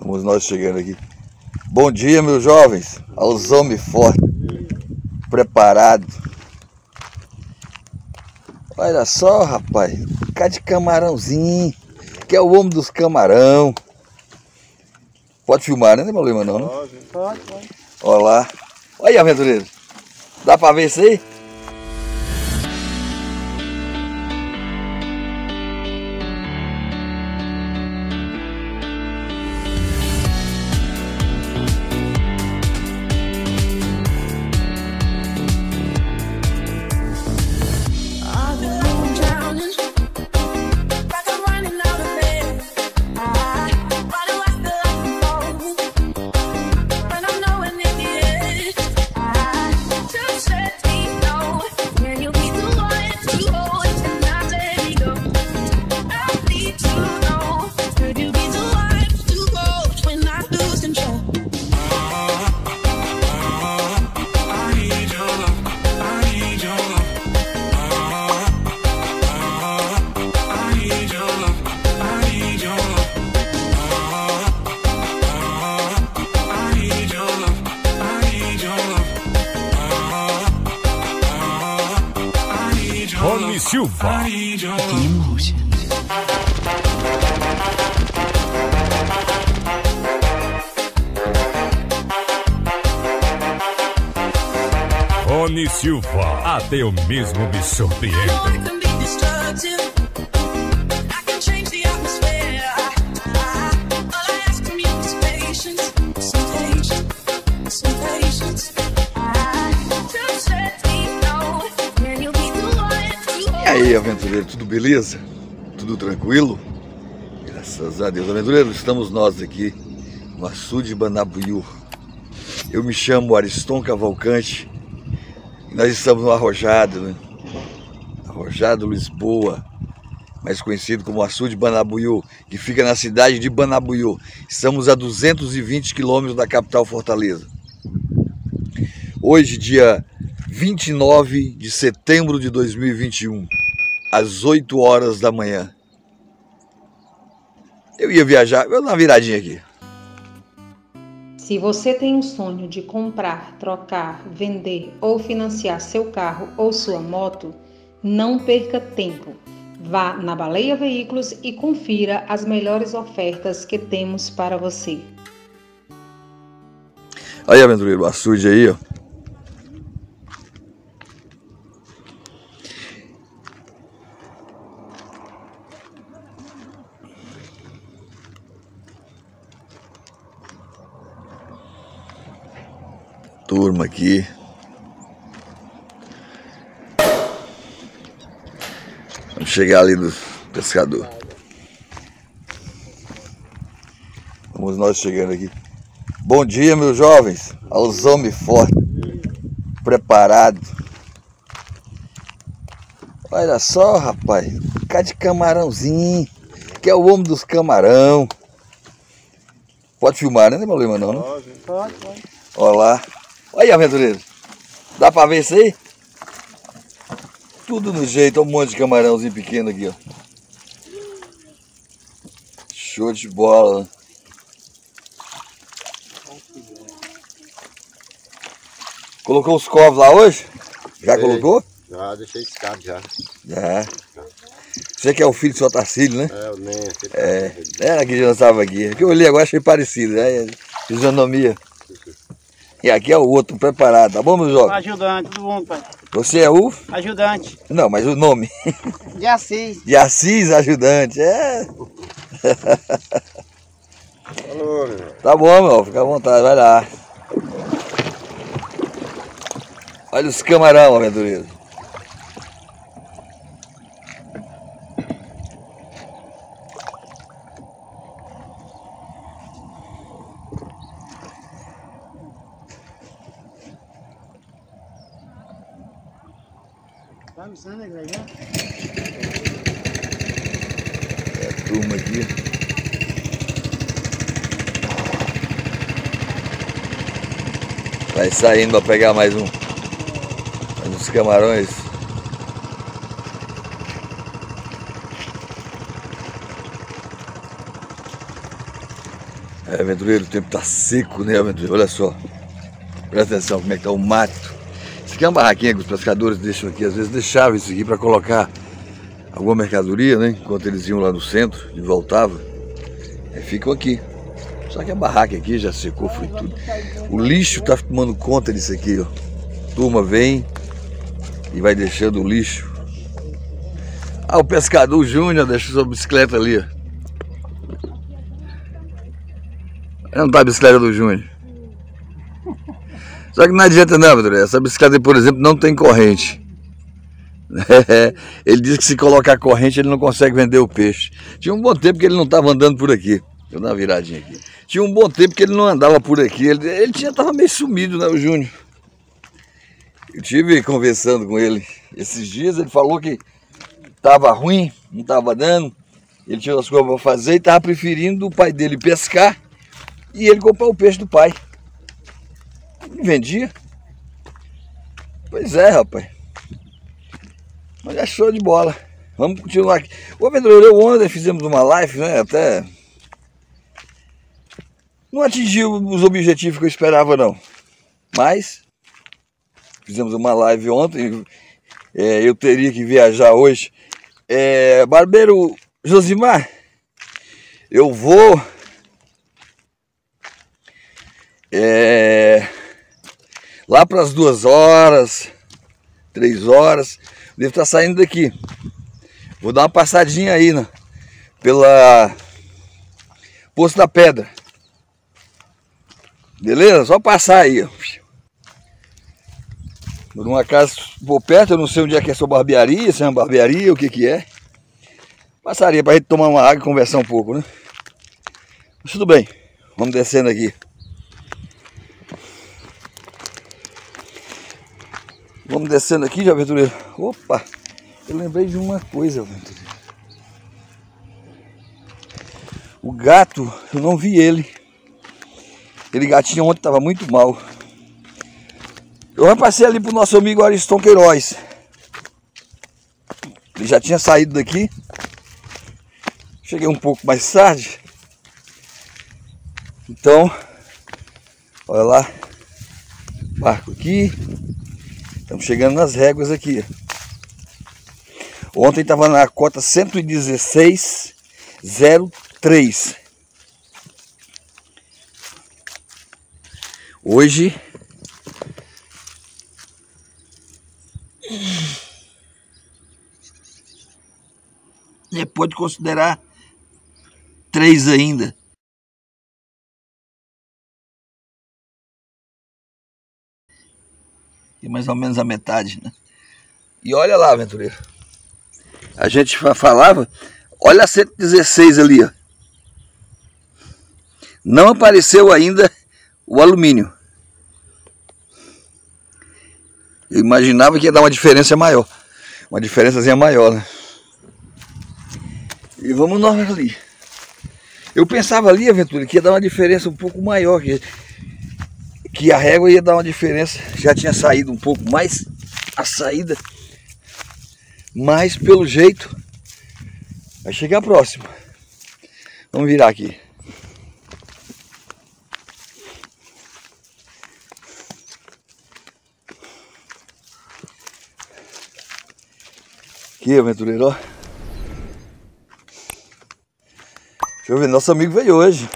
Vamos nós chegando aqui. Bom dia, meus jovens, aos homens fortes, preparados. Olha só, rapaz, cá de camarãozinho, que é o homem dos camarão. Pode filmar, né, não tem problema não, né? Pode, pode. Olha lá. Olha aí, aventureiro. Dá pra ver isso aí? Silva. I need your love. Rony Silva. Até eu mesmo me surpreendo. Aí, aventureiro, tudo beleza? Tudo tranquilo? Graças a Deus. Aventureiro, estamos nós aqui no açude de Banabuiú. Eu me chamo Ariston Cavalcante e nós estamos no Arrojado, né? Arrojado Lisboa, mais conhecido como açude de Banabuiú, que fica na cidade de Banabuiú. Estamos a 220 quilômetros da capital Fortaleza. Hoje, dia 29 de setembro de 2021, às 8 horas da manhã. Eu ia viajar, eu na viradinha aqui. Se você tem o sonho de comprar, trocar, vender ou financiar seu carro ou sua moto, não perca tempo. Vá na Baleia Veículos e confira as melhores ofertas que temos para você. Aí, aventureiro, açude aí, ó. Turma aqui. Vamos chegar ali do pescador. Vamos nós chegando aqui. Bom dia, meus jovens, aos homens fortes, preparados. Olha só, rapaz, cá de camarãozinho, que é o homem dos camarão. Pode filmar, né? Não tem problema não, né? Pode, pode. Olha lá. Olha aí, aventureiro. Dá pra ver isso aí? Tudo no jeito, olha um monte de camarãozinho pequeno aqui, ó. Show de bola, né? Colocou os covos lá hoje? Já Sei. colocou? Já deixei escado já. Já. Você que é o filho do seu Tarcílio, né? É, o Nen. É, era que já estava aqui. Que eu olhei agora, achei parecido, né? Fisionomia. E aqui é o outro preparado, tá bom, meu jovem? Ajudante, tudo bom, pai? Você é o. Ajudante. Não, mas o nome. De Assis. De Assis Ajudante, é. Falou, meu. Tá bom, meu, fica à vontade, vai lá. Olha os camarão, aventureiro. Tá no Sandra, né? É a turma aqui. Vai saindo para pegar mais um. Mais uns camarões. É, aventureiro, o tempo tá seco, né, aventureiro? Olha só. Presta atenção como é que tá o mato. Isso aqui é uma barraquinha que os pescadores deixam aqui. Às vezes deixavam isso aqui para colocar alguma mercadoria, né? Enquanto eles iam lá no centro e voltavam. Aí ficam aqui. Só que a barraca aqui já secou, foi tudo. O lixo tá tomando conta disso aqui, ó. Turma vem e vai deixando o lixo. Ah, o pescador Júnior deixou sua bicicleta ali, ó. Não tá a bicicleta do Júnior. Só que não adianta não, Pedro. Essa bicicleta, por exemplo, não tem corrente. ele diz que se colocar corrente ele não consegue vender o peixe. Tinha um bom tempo que ele não estava andando por aqui. Eu dar uma viradinha aqui. Tinha um bom tempo que ele não andava por aqui. Ele, ele tinha estava meio sumido, né, o Júnior? Eu tive conversando com ele esses dias, ele falou que estava ruim, não estava dando. Ele tinha as coisas para fazer e estava preferindo o pai dele pescar e ele comprar o peixe do pai. Não vendia. Pois é, rapaz. Mas é show de bola. Vamos continuar aqui. O eu ontem fizemos uma live, né? Até. Não atingiu os objetivos que eu esperava, não. Mas. Fizemos uma live ontem. É, eu teria que viajar hoje. É, barbeiro Josimar, eu vou. É, lá para as duas horas, três horas, devo estar saindo daqui. Vou dar uma passadinha aí, né? Pela Poço da Pedra. Beleza? Só passar aí, ó. Por casa por perto, eu não sei onde é que é sua barbearia, se é uma barbearia, o que que é. Passaria pra gente tomar uma água e conversar um pouco, né? Mas tudo bem, vamos descendo aqui. Vamos descendo aqui, já aventureiro. Opa, eu lembrei de uma coisa, aventureiro. O gato, eu não vi ele. Aquele gatinho ontem estava muito mal. Eu passei ali pro nosso amigo Ariston Queiroz. Ele já tinha saído daqui. Cheguei um pouco mais tarde. Então, olha lá. Barco aqui. Estamos chegando nas réguas aqui. Ontem estava na cota 116,03. Hoje é, pode considerar três ainda. E mais ou menos a metade, né? E olha lá, aventureiro. A gente falava, olha a 116 ali, ó. Não apareceu ainda o alumínio. Eu imaginava que ia dar uma diferença maior. Uma diferençazinha maior, né? E vamos nós ali. Eu pensava ali, aventura, que ia dar uma diferença um pouco maior. Que a régua ia dar uma diferença. Já tinha saído um pouco mais a saída. Mas pelo jeito vai chegar próximo. Vamos virar aqui. Aqui, aventureiro, ó. Deixa eu ver, nosso amigo veio hoje.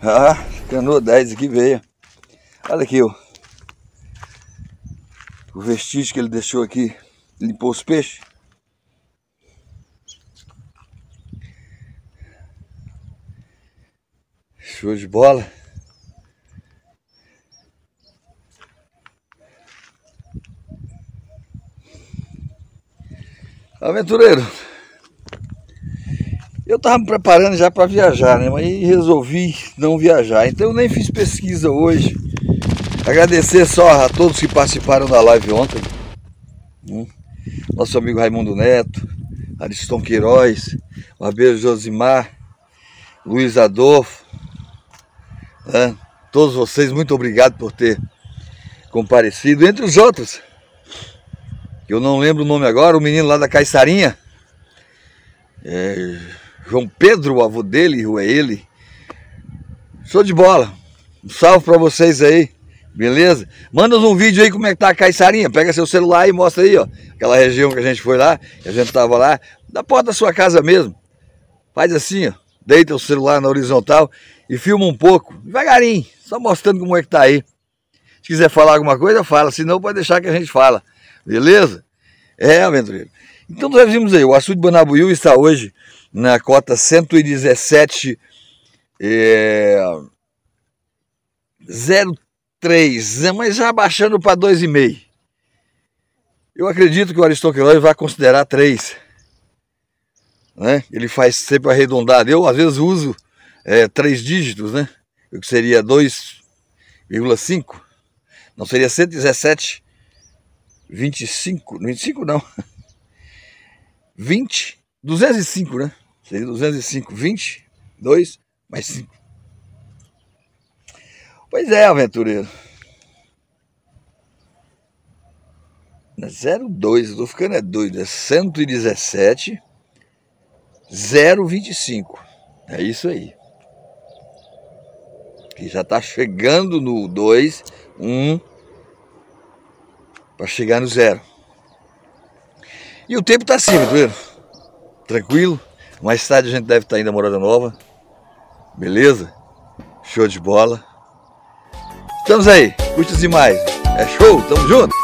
Ah, canoa 10 aqui veio. Olha aqui, ó. O vestígio que ele deixou aqui. Limpou os peixes. Show de bola. Aventureiro, eu estava me preparando já para viajar, né? Mas resolvi não viajar. Então eu nem fiz pesquisa hoje. Agradecer só a todos que participaram da live ontem. Hum. Nosso amigo Raimundo Neto, Ariston Queiroz, Barbeiro Josimar, Luiz Adolfo. Né? Todos vocês, muito obrigado por ter comparecido, entre os outros eu não lembro o nome agora, o menino lá da Caiçarinha, é, João Pedro, o avô dele, ou é ele, Show de bola. Um salve pra vocês aí. Beleza? Manda um vídeo aí como é que tá a caiçarinha. Pega seu celular e mostra aí, ó. Aquela região que a gente foi lá, que a gente tava lá, da porta da sua casa mesmo. Faz assim, ó. Deita o celular na horizontal e filma um pouco, devagarinho, só mostrando como é que tá aí. Se quiser falar alguma coisa, fala, senão pode deixar que a gente fala. Beleza? É, aventureiro. Então nós vimos aí, o açude Banabuiú está hoje na cota 117 é, 0,3, mas já baixando para 2,5. Eu acredito que o Aristóteles vai considerar 3. Né? Ele faz sempre arredondado. Eu, às vezes, uso é, três dígitos, né? O que seria 2,5. Não seria 117, 25. 25 não. 20, 205, né? Seria 205, 20, 2 mais 5. Pois é, aventureiro. É 02, eu tô ficando é doido, é 117 025. É isso aí. Que já tá chegando no 2, 1 para chegar no zero. E o tempo tá assim, aventureiro. Tranquilo. Mais tarde a gente deve estar indo a Morada Nova. Beleza? Show de bola. Estamos aí. Curte demais. É show. Tamo junto.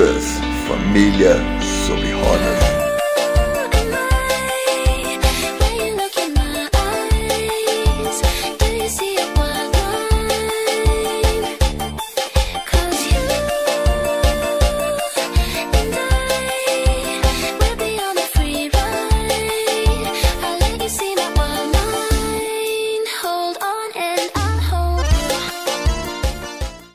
Aventuras, família sobre rodas.